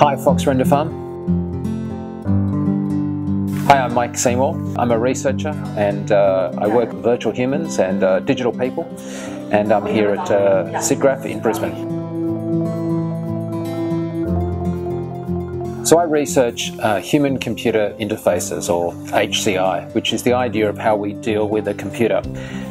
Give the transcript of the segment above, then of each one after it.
Hi, Fox Render Farm. Hi, I'm Mike Seymour. I'm a researcher and uh, I work with virtual humans and uh, digital people, and I'm here at uh, SIGGRAPH in Brisbane. So I research uh, human-computer interfaces, or HCI, which is the idea of how we deal with a computer.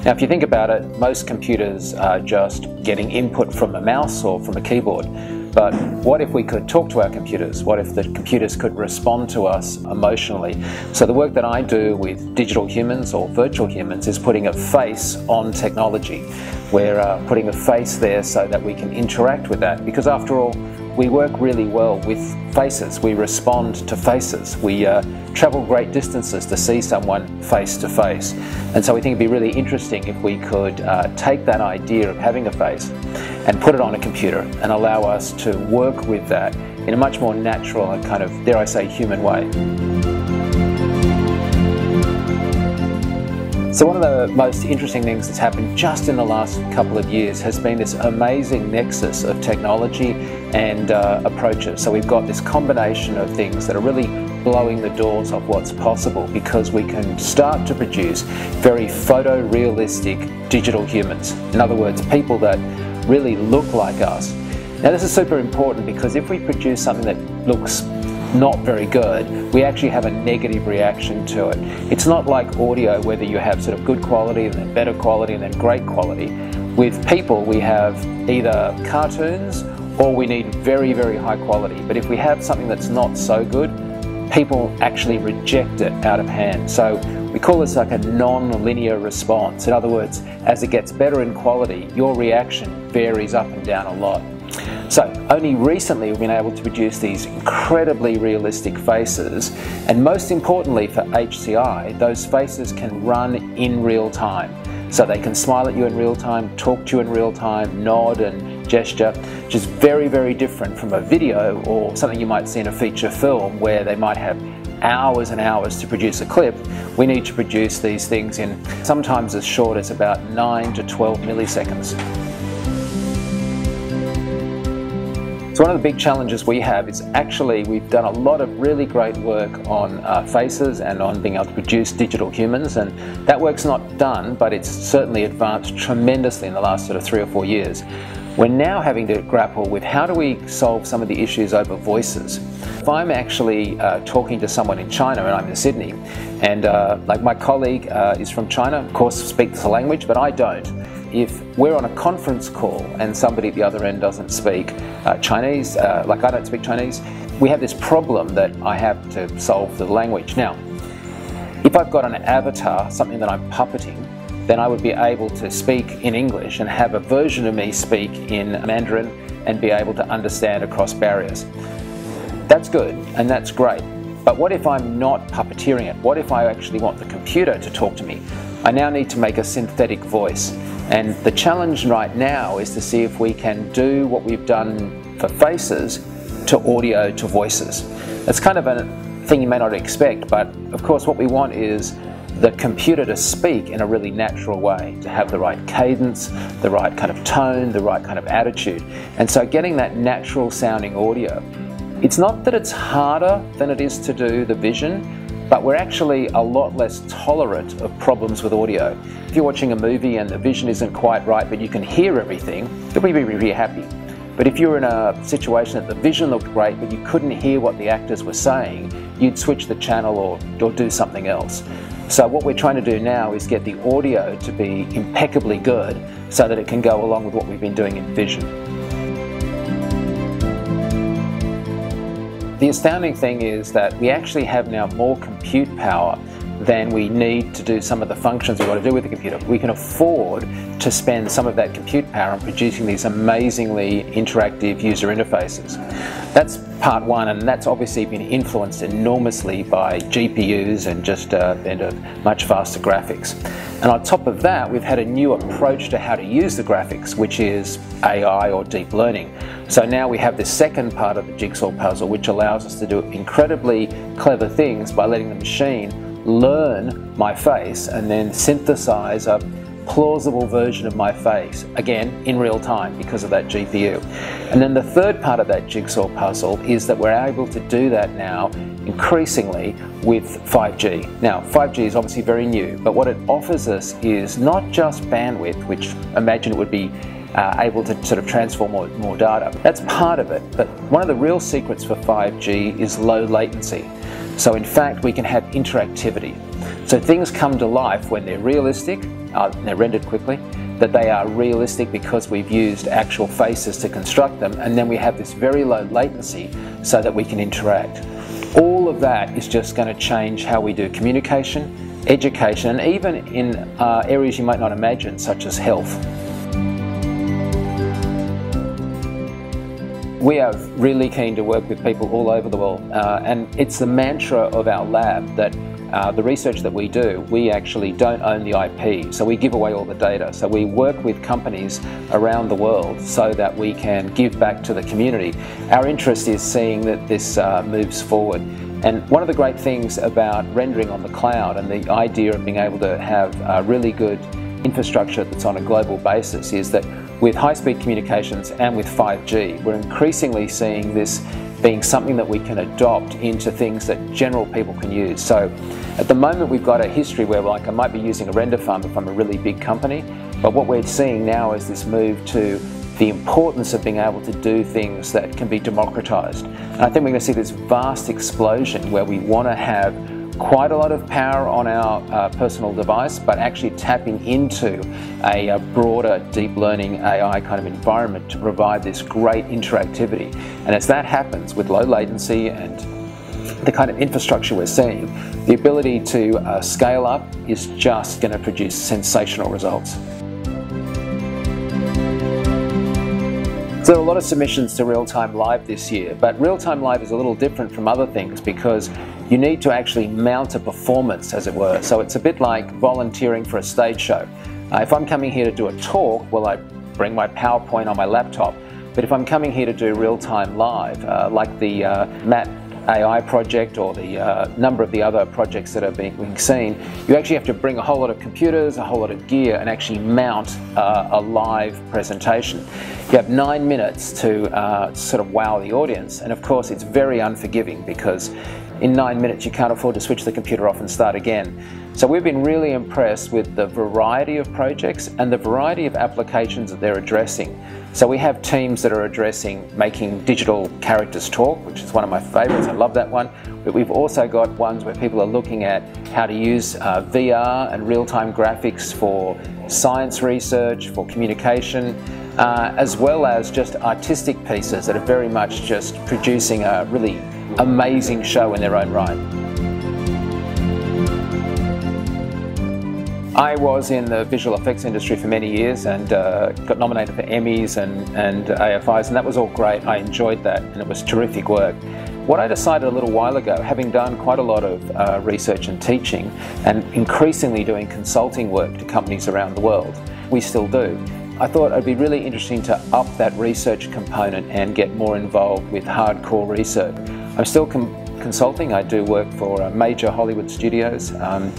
Now, if you think about it, most computers are just getting input from a mouse or from a keyboard. But what if we could talk to our computers? What if the computers could respond to us emotionally? So the work that I do with digital humans or virtual humans is putting a face on technology. We're uh, putting a face there so that we can interact with that because after all, we work really well with faces. We respond to faces. We uh, travel great distances to see someone face to face. And so we think it'd be really interesting if we could uh, take that idea of having a face and put it on a computer and allow us to work with that in a much more natural and kind of, dare I say, human way. So one of the most interesting things that's happened just in the last couple of years has been this amazing nexus of technology and uh, approaches. So we've got this combination of things that are really blowing the doors of what's possible because we can start to produce very photorealistic digital humans. In other words, people that really look like us. Now this is super important because if we produce something that looks not very good, we actually have a negative reaction to it. It's not like audio, whether you have sort of good quality and then better quality and then great quality. With people, we have either cartoons or we need very, very high quality. But if we have something that's not so good, people actually reject it out of hand. So we call this like a non-linear response. In other words, as it gets better in quality, your reaction varies up and down a lot. So only recently we've been able to produce these incredibly realistic faces and most importantly for HCI, those faces can run in real time. So they can smile at you in real time, talk to you in real time, nod and gesture, which is very, very different from a video or something you might see in a feature film where they might have hours and hours to produce a clip. We need to produce these things in sometimes as short as about 9 to 12 milliseconds. So one of the big challenges we have is actually we've done a lot of really great work on uh, faces and on being able to produce digital humans and that work's not done but it's certainly advanced tremendously in the last sort of three or four years. We're now having to grapple with how do we solve some of the issues over voices. If I'm actually uh, talking to someone in China and I'm in Sydney and uh, like my colleague uh, is from China, of course speaks the language but I don't if we're on a conference call and somebody at the other end doesn't speak uh, Chinese, uh, like I don't speak Chinese, we have this problem that I have to solve the language. Now, if I've got an avatar, something that I'm puppeting, then I would be able to speak in English and have a version of me speak in Mandarin and be able to understand across barriers. That's good and that's great. But what if I'm not puppeteering it? What if I actually want the computer to talk to me? I now need to make a synthetic voice. And the challenge right now is to see if we can do what we've done for faces to audio to voices. It's kind of a thing you may not expect, but of course what we want is the computer to speak in a really natural way, to have the right cadence, the right kind of tone, the right kind of attitude. And so getting that natural sounding audio, it's not that it's harder than it is to do the vision, but we're actually a lot less tolerant of problems with audio. If you're watching a movie and the vision isn't quite right, but you can hear everything, you'll be really happy. But if you're in a situation that the vision looked great, but you couldn't hear what the actors were saying, you'd switch the channel or, or do something else. So what we're trying to do now is get the audio to be impeccably good so that it can go along with what we've been doing in vision. The astounding thing is that we actually have now more compute power than we need to do some of the functions we want to do with the computer. We can afford to spend some of that compute power on producing these amazingly interactive user interfaces. That's part one, and that's obviously been influenced enormously by GPUs and just uh, and, uh, much faster graphics. And on top of that, we've had a new approach to how to use the graphics, which is AI or deep learning. So now we have this second part of the jigsaw puzzle, which allows us to do incredibly clever things by letting the machine learn my face and then synthesize a plausible version of my face, again, in real time because of that GPU. And then the third part of that jigsaw puzzle is that we're able to do that now increasingly with 5G. Now, 5G is obviously very new, but what it offers us is not just bandwidth, which imagine it would be uh, able to sort of transform more, more data. That's part of it, but one of the real secrets for 5G is low latency. So in fact, we can have interactivity. So things come to life when they're realistic, uh, they're rendered quickly, that they are realistic because we've used actual faces to construct them, and then we have this very low latency so that we can interact. All of that is just going to change how we do communication, education, and even in uh, areas you might not imagine, such as health. We are really keen to work with people all over the world, uh, and it's the mantra of our lab that uh, the research that we do, we actually don't own the IP, so we give away all the data. So we work with companies around the world so that we can give back to the community. Our interest is seeing that this uh, moves forward. And one of the great things about rendering on the cloud and the idea of being able to have really good infrastructure that's on a global basis is that with high-speed communications and with 5G, we're increasingly seeing this being something that we can adopt into things that general people can use. So at the moment we've got a history where like I might be using a render farm if I'm a really big company, but what we're seeing now is this move to the importance of being able to do things that can be democratized. And I think we're going to see this vast explosion where we want to have quite a lot of power on our uh, personal device, but actually tapping into a, a, broader deep learning AI kind of environment to provide this great interactivity. And as that happens with low latency and the kind of infrastructure we're seeing, the ability to uh, scale up is just going to produce sensational results. So a lot of submissions to Real-Time Live this year, but Real-Time Live is a little different from other things because you need to actually mount a performance, as it were. So it's a bit like volunteering for a stage show. Uh, if I'm coming here to do a talk, well, I bring my PowerPoint on my laptop. But if I'm coming here to do real-time live, uh, like the uh, Matt AI project or the uh, number of the other projects that are being, being, seen, you actually have to bring a whole lot of computers, a whole lot of gear, and actually mount uh, a live presentation. You have nine minutes to uh, sort of wow the audience, and of course it's very unforgiving because in nine minutes you can't afford to switch the computer off and start again. So we've been really impressed with the variety of projects and the variety of applications that they're addressing. So we have teams that are addressing making digital characters talk, which is one of my favorites, I love that one. But we've also got ones where people are looking at how to use uh, VR and real-time graphics for science research, for communication, uh, as well as just artistic pieces that are very much just producing a really amazing show in their own right. I was in the visual effects industry for many years and uh, got nominated for Emmys and, and AFIs, and that was all great. I enjoyed that, and it was terrific work. What I decided a little while ago, having done quite a lot of uh, research and teaching, and increasingly doing consulting work to companies around the world, we still do. I thought it'd be really interesting to up that research component and get more involved with hardcore research. I'm still consulting. I do work for uh, major Hollywood studios um,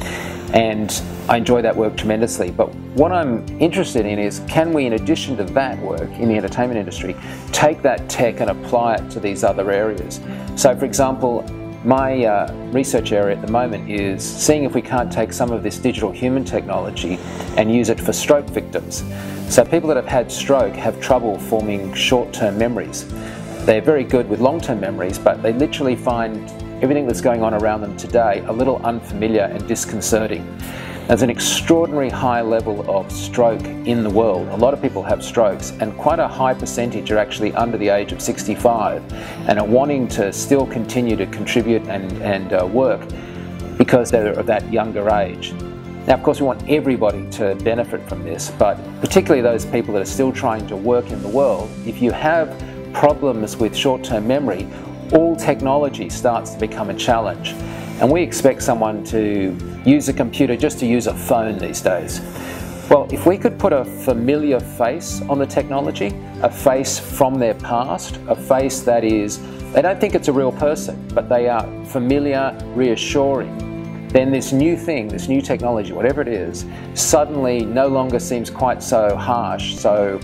and I enjoy that work tremendously. But what I'm interested in is can we, in addition to that work in the entertainment industry, take that tech and apply it to these other areas? So, for example, my uh, research area at the moment is seeing if we can't take some of this digital human technology and use it for stroke victims. So people that have had stroke have trouble forming short-term memories. They're very good with long-term memories, but they literally find everything that's going on around them today a little unfamiliar and disconcerting. There's an extraordinary high level of stroke in the world. A lot of people have strokes, and quite a high percentage are actually under the age of 65 and are wanting to still continue to contribute and, and uh, work because they're of that younger age. Now, of course, we want everybody to benefit from this, but particularly those people that are still trying to work in the world, if you have problems with short-term memory, all technology starts to become a challenge. And we expect someone to use a computer just to use a phone these days. Well, if we could put a familiar face on the technology, a face from their past, a face that is, they don't think it's a real person, but they are familiar, reassuring, then this new thing, this new technology, whatever it is, suddenly no longer seems quite so harsh, so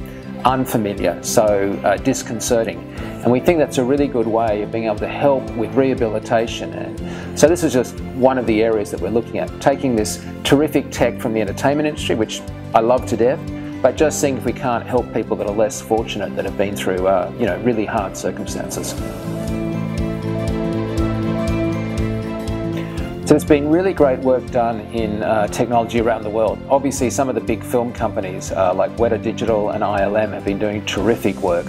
unfamiliar, so uh, disconcerting. And we think that's a really good way of being able to help with rehabilitation. And so this is just one of the areas that we're looking at, taking this terrific tech from the entertainment industry, which I love to death, but just seeing if we can't help people that are less fortunate that have been through uh, you know, really hard circumstances. So there's been really great work done in uh, technology around the world. Obviously some of the big film companies uh, like Weta Digital and ILM have been doing terrific work.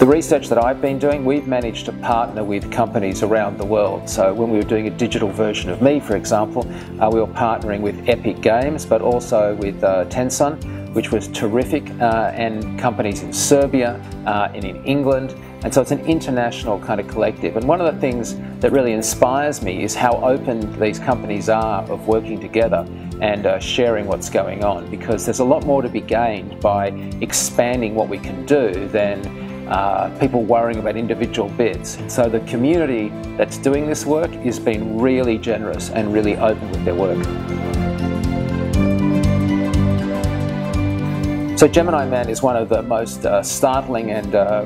The research that I've been doing, we've managed to partner with companies around the world. So when we were doing a digital version of me, for example, uh, we were partnering with Epic Games, but also with uh, Tencent, which was terrific, uh, and companies in Serbia uh, and in England, and so it's an international kind of collective. And one of the things that really inspires me is how open these companies are of working together and uh, sharing what's going on because there's a lot more to be gained by expanding what we can do than uh, people worrying about individual bits. So the community that's doing this work is being really generous and really open with their work. So Gemini Man is one of the most uh, startling and uh,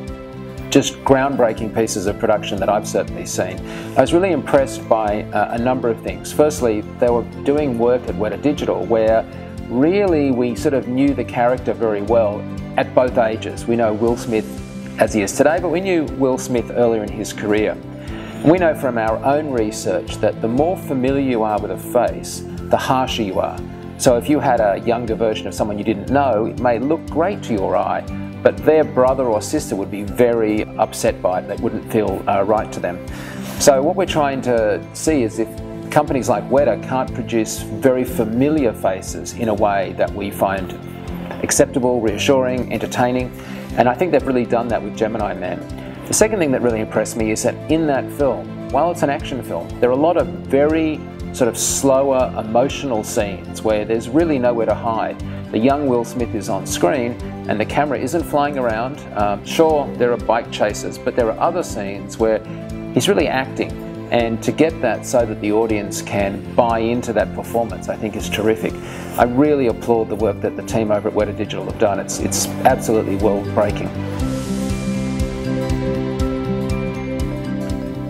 just groundbreaking pieces of production that I've certainly seen. I was really impressed by uh, a number of things. Firstly, they were doing work at Weta Digital where really we sort of knew the character very well at both ages. We know Will Smith as he is today, but we knew Will Smith earlier in his career. We know from our own research that the more familiar you are with a face, the harsher you are. So if you had a younger version of someone you didn't know, it may look great to your eye, but their brother or sister would be very upset by it. They wouldn't feel uh, right to them. So what we're trying to see is if companies like Weta can't produce very familiar faces in a way that we find acceptable, reassuring, entertaining, and I think they've really done that with Gemini Man. The second thing that really impressed me is that in that film, while it's an action film, there are a lot of very sort of slower emotional scenes where there's really nowhere to hide. The young Will Smith is on screen and the camera isn't flying around. Um, sure, there are bike chases, but there are other scenes where he's really acting. And to get that so that the audience can buy into that performance, I think is terrific. I really applaud the work that the team over at Weta Digital have done. It's, it's absolutely world-breaking.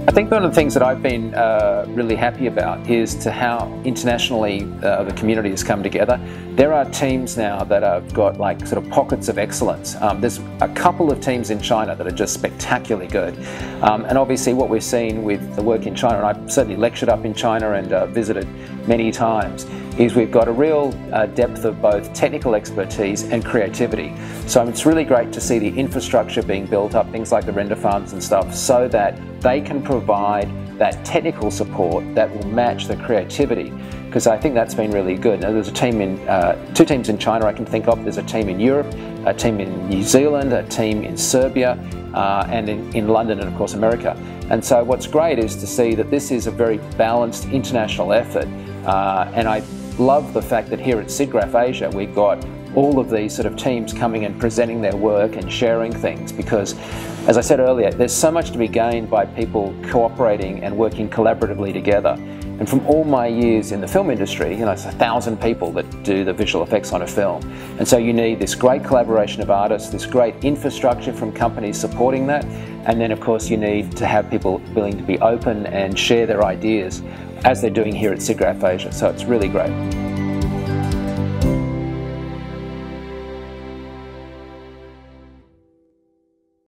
I think one of the things that I've been uh, really happy about is to how internationally uh, the community has come together. There are teams now that have got like sort of pockets of excellence. Um, there's a couple of teams in China that are just spectacularly good. Um, and obviously what we've seen with the work in China, and I've certainly lectured up in China and uh, visited many times, is we've got a real uh, depth of both technical expertise and creativity. So it's really great to see the infrastructure being built up, things like the render farms and stuff, so that they can provide that technical support that will match the creativity because I think that's been really good. Now, there's a team in, uh, two teams in China I can think of. There's a team in Europe, a team in New Zealand, a team in Serbia, uh, and in, in London and of course America. And so what's great is to see that this is a very balanced international effort. Uh, and I love the fact that here at SIGGRAPH Asia we've got all of these sort of teams coming and presenting their work and sharing things because as I said earlier there's so much to be gained by people cooperating and working collaboratively together and from all my years in the film industry, you know, it's a thousand people that do the visual effects on a film. And so you need this great collaboration of artists, this great infrastructure from companies supporting that. And then of course you need to have people willing to be open and share their ideas as they're doing here at SIGGRAPH Asia. So it's really great.